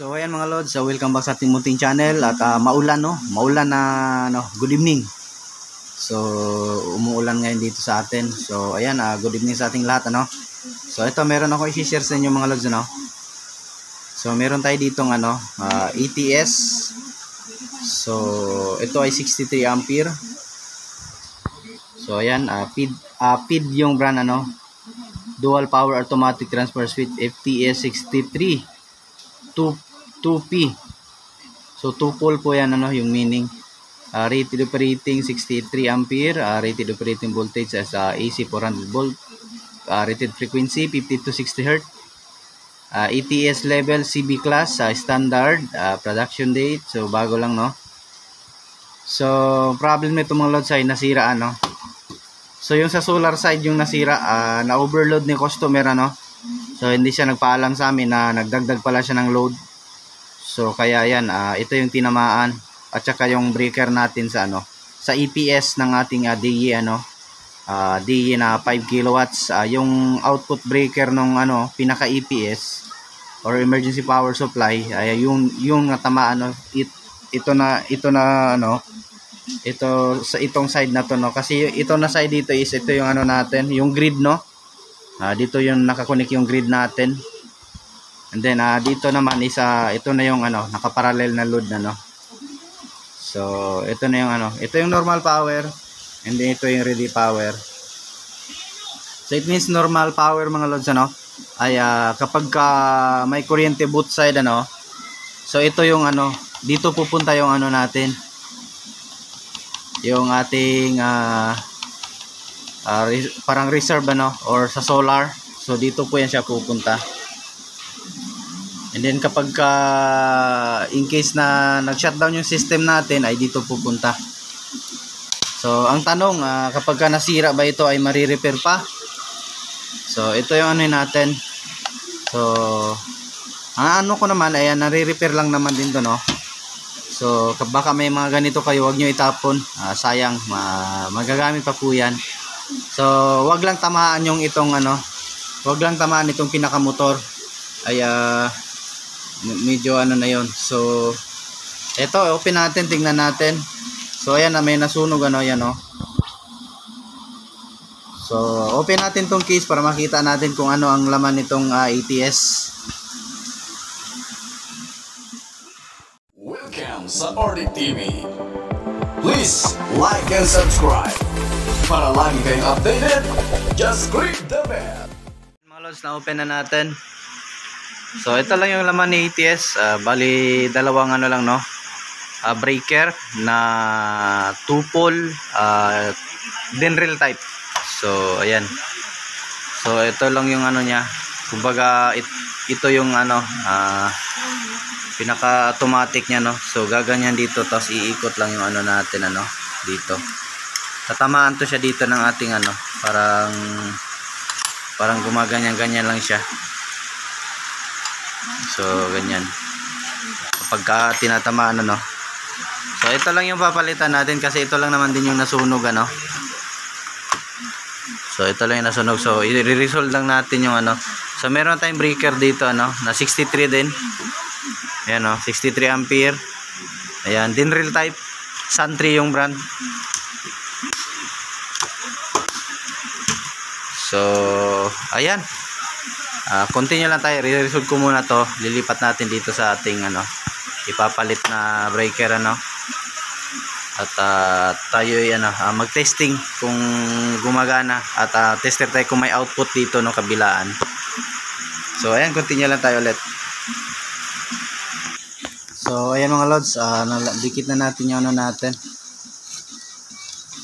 So ayan mga lods, so welcome back sa ating munting channel at ah, maulan no, maulan na no, good evening. So umuulan ngayon dito sa atin. So ayan, ah, good evening sa ating lahat ano. So ito meron ako i-share sa inyo mga lods ano. So meron tayo ditong ano, ah, ETS. So ito ay 63 ampere. So ayan, ah, feed ah, feed yung brand ano, dual power automatic transfer switch FTS 63 2 2P so 2 pole po yan ano yung meaning. Uh, rated operating 63 ampere uh, rated operating voltage as uh, AC 400 volt uh, rated frequency 50 to 60 hertz. Uh, ETS level CB class uh, standard uh, production date. So bago lang no? So problem nito mga lods ay nasira ano? So yung sa solar side yung nasira, ah, na-overload ni customer ano. So hindi siya nagpaalam sa amin na nagdagdag pala siya ng load. So kaya yan, ah, ito yung tinamaan at saka yung breaker natin sa ano, sa EPS ng ating uh, DE ano, ah, DE na 5 kilowatts, ah, yung output breaker ng ano, pinaka EPS or emergency power supply, ay yung yung natamaan ano, it, ito na ito na ano, ito sa itong side na to no. Kasi ito na side dito is ito yung ano natin yung grid no. Ah, dito yung nakakonek yung grid natin and then ah, dito naman isa ito na yung ano nakaparallel na load na no? So ito na yung ano ito yung normal power and then ito yung ready power. So it means normal power mga loads ano? Ay ah, kapag ka may kuryente both side ano? So ito yung ano dito pupunta yung ano natin. Yung ating ah, re- parang reserve ano? Or sa solar. So dito po yan siya pupunta and then kapag ka in case na nag-shutdown yung system natin ay dito pupunta so ang tanong ah, kapag ka nasira ba ito ay marirepair pa so ito yung ano natin so ang ano ko naman ay nare-repair lang naman din to no So, baka may mga ganito kayo, wag nyo itapon. Ah, sayang, ma- magagamit pa po yan. So, wag lang tamaan yung itong ano, wag lang tamaan itong pinakamotor. Ay, m- medyo ano na yon So, eto, open natin, tingnan natin. So, ayan na, may nasunog ano, yan oh. So, open natin tong case para makita natin kung ano ang laman nitong ah, ATS. Welcome sa Ordic TV. Please like and subscribe. Para lagi kayong updated, just click the bell. Mga lods, na-open na natin. So, ito lang yung laman ni ATS. Ah, bali, dalawang ano lang, no? Ah, breaker na 2 pole uh, Denril type. So, ayan. So, ito lang yung ano niya. Kumbaga, it, ito yung ano, ah, pinaka-automatic niya, no? So, gaganyan dito, tapos iikot lang yung ano natin, ano, dito. Tatamaan to siya dito ng ating ano, parang parang gumaganyan-ganyan lang siya. So, ganyan. Kapag ka tinatamaan, ano. So, ito lang yung papalitan natin kasi ito lang naman din yung nasunog, ano. So, ito lang yung nasunog. So, i-resolve lang natin yung ano. So, meron tayong breaker dito, ano, na 63 din. Ayan, oh, 63 ampere. Ayan, din real type. Santry yung brand. So, ayan. Ah, continue lang tayo. Re-resolve ko muna to. Lilipat natin dito sa ating ano, ipapalit na breaker ano. At ah, tayo ay ano, ah, mag-testing kung gumagana at ah, tester tayo kung may output dito no kabilaan. So, ayan, continue lang tayo ulit. So, ayan mga lods, nala- dikit na natin yung ano natin.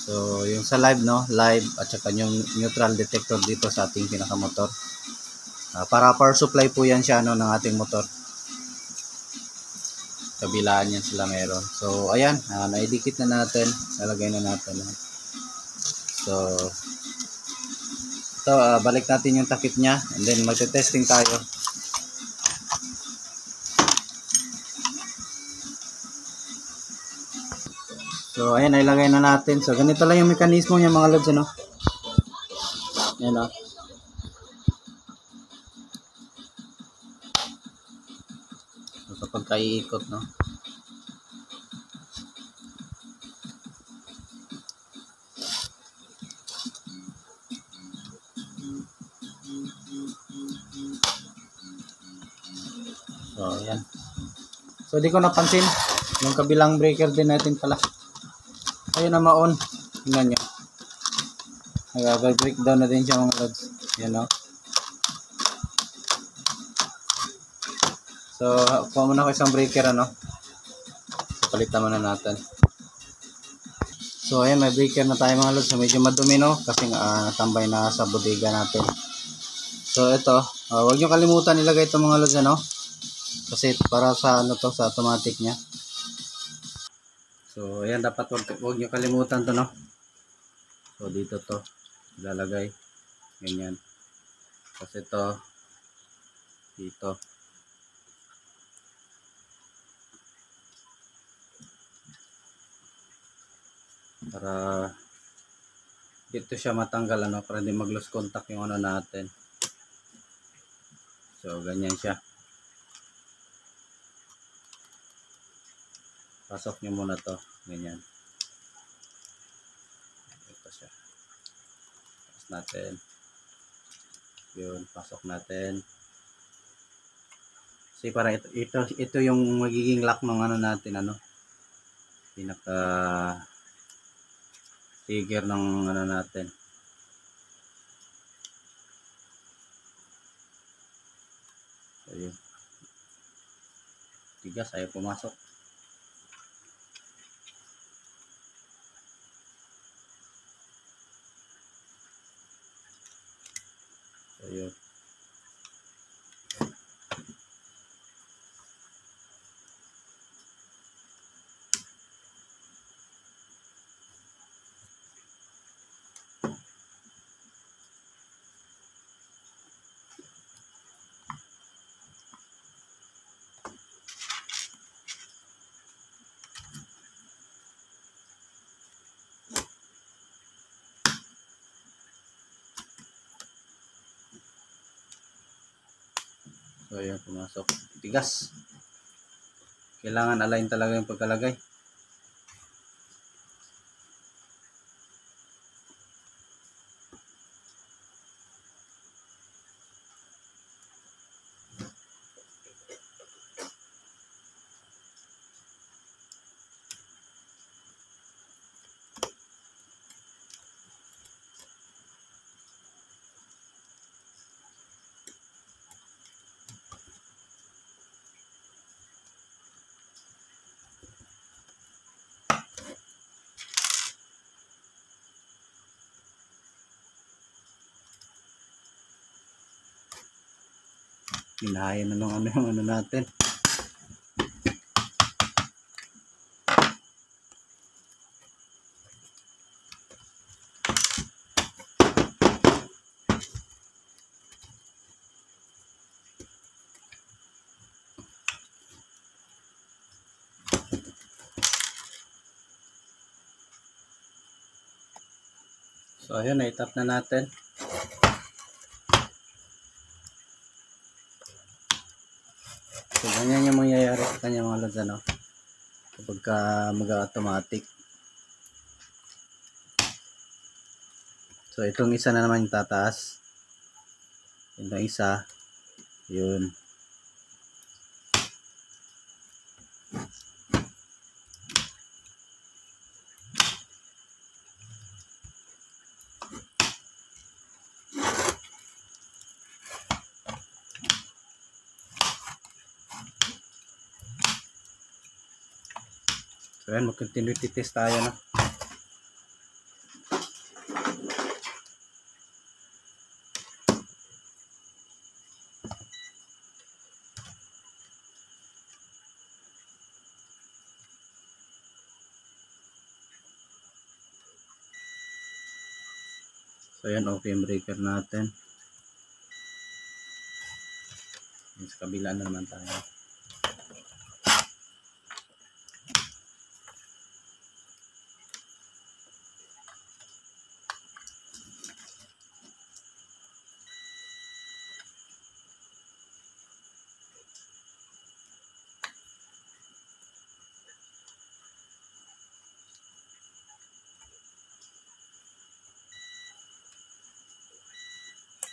So, yung sa live, no? Live at saka yung neutral detector dito sa ating pinakamotor. Ah, para power supply po yan siya, no, ng ating motor. Kabilaan yan sila meron. So, ayan, ah, naidikit na natin. Nalagay na natin. no? So, ito, ah, balik natin yung takip niya. And then, magte-testing tayo. So, ayan, nailagay na natin. So, ganito lang yung mekanismo niya mga lods, ano? Yan, oh. So, sa pagkaiikot, no? So, ayan. So, di ko napansin. Yung kabilang breaker din natin pala. Ayun na maon. Tingnan nyo. Nag-breakdown na din siya mga lods. Yan o. So, kuha muna ko isang breaker ano. Palitan muna natin. So, ayan, may breaker na tayo mga lods. So, medyo madumi no. Kasi ah, natambay na sa bodega natin. So, ito. ah, huwag nyo kalimutan ilagay ito mga lods ano. Kasi para sa ano to, sa automatic niya. So, ayan, dapat huwag, huwag nyo kalimutan to no. So, dito to. Ilalagay. Ganyan. Kasi ito, dito. Para dito siya matanggal ano para hindi mag lose contact yung ano natin. So ganyan siya. Pasok nyo muna to. Ganyan. Ito siya. Pasok natin. Yun pasok natin. Kasi para ito, ito, ito yung magiging lock ng ano natin ano? Pinaka trigger ng ano natin. Ayun. Tigas, ayaw pumasok. Ayun. So, ayun, pumasok. Tigas. Kailangan align talaga yung pagkalagay. Hinahaya na lang ano yung ano natin. So ayun, na-tap na natin. So, ganyan yung mangyayari sa kanya mga lods, ano? Kapag ka mag-automatic. So, itong isa na naman yung tataas. Itong isa. Yun. So, yan, mag-continuity test tayo, no? So, yan, okay breaker natin. Sa kabila na naman tayo.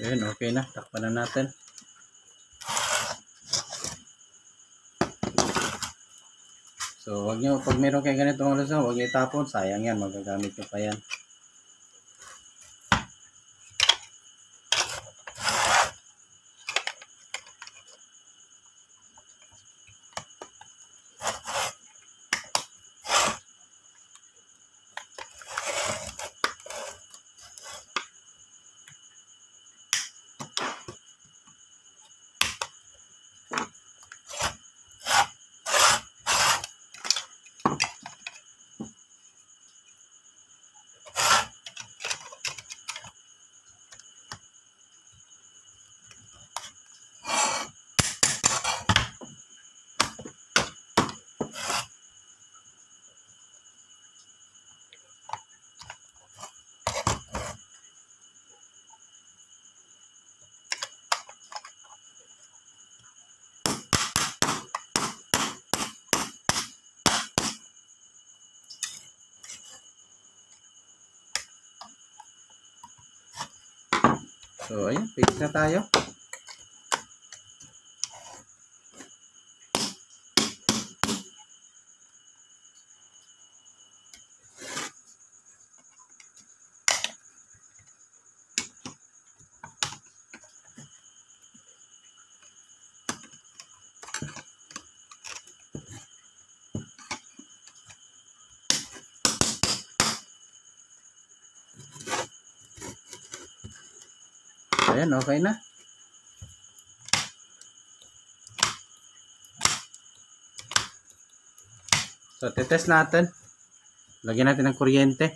Ayun, okay na. Takpan na natin. So, wag nyo, pag meron kayo ganito mga lusa, wag nyo itapon. Sayang yan, magagamit nyo pa yan. So, ayun, fix na tayo. Ayan, okay na. So, titest natin. Lagyan natin ng kuryente.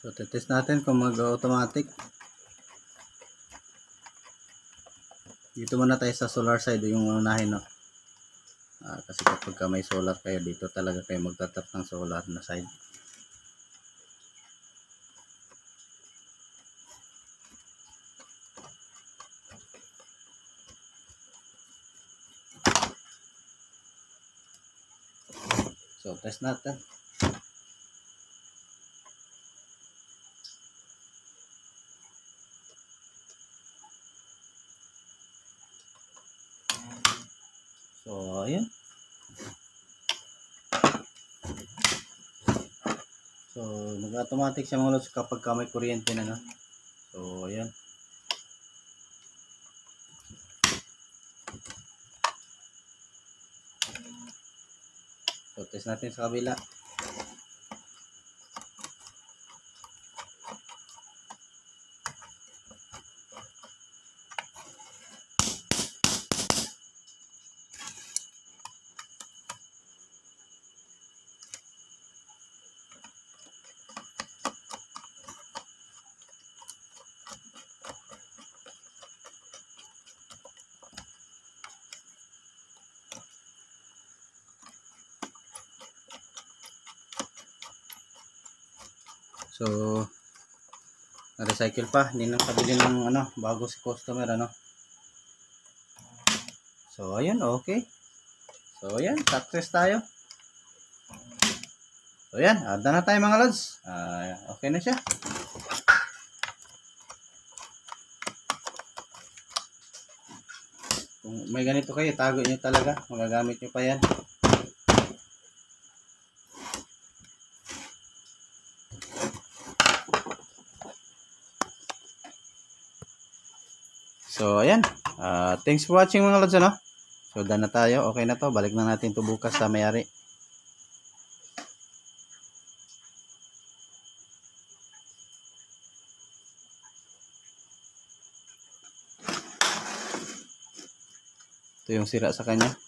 So, titest natin kung mag-automatic. Dito muna tayo sa solar side, yung unahin, no? Ah, kasi kapag ka may solar kayo, dito talaga kayo magtatap ng solar na side. So, test natin. So, ayan. So, nag-automatic siya mga lods kapag ka may kuryente na, no? So, ayan. So, test natin sa kabila. So, na-recycle pa. Hindi nang kabili ng ano, bago si customer, ano. So, ayan, okay. So, ayan, success tayo. So, ayan, ada na tayo mga lods. Ah, okay na siya. Kung may ganito kayo, tago nyo talaga. Magagamit nyo pa yan. So, ayan. Thanks for watching mga lods, ano? So, done na tayo. Okay na to. Balik na natin to bukas sa mayari. Ito yung sira sa kanya.